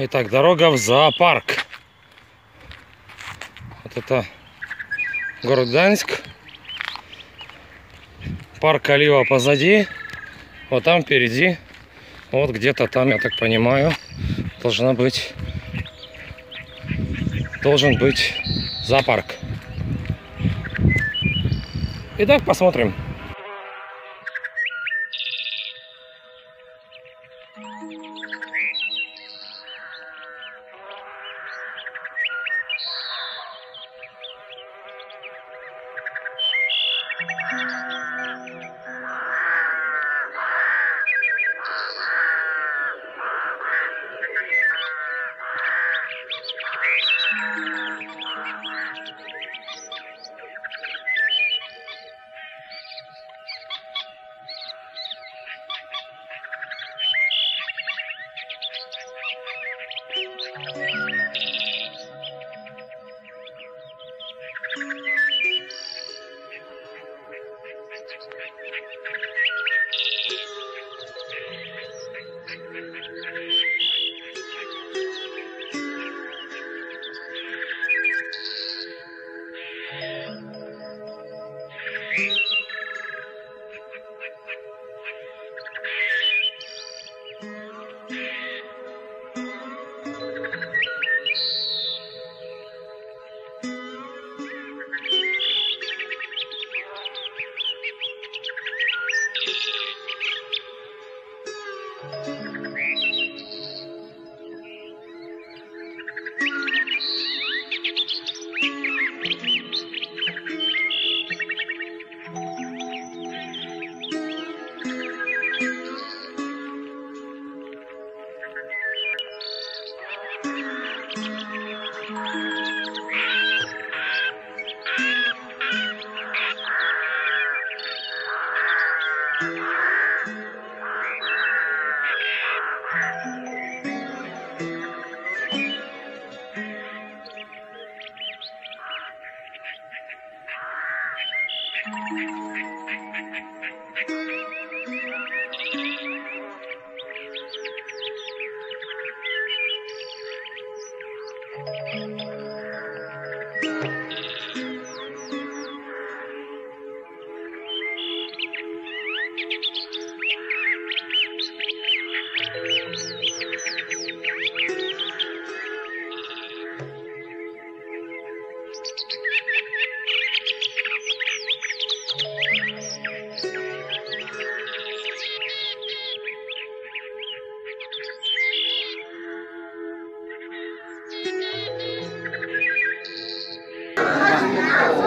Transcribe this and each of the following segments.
Итак, дорога в зоопарк. Вот это город Гданьск. Парк Олива позади. Вот там впереди. Вот где-то там, я так понимаю, должна быть должен быть зоопарк. Итак, посмотрим. Michał, Thank you.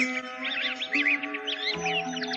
thank you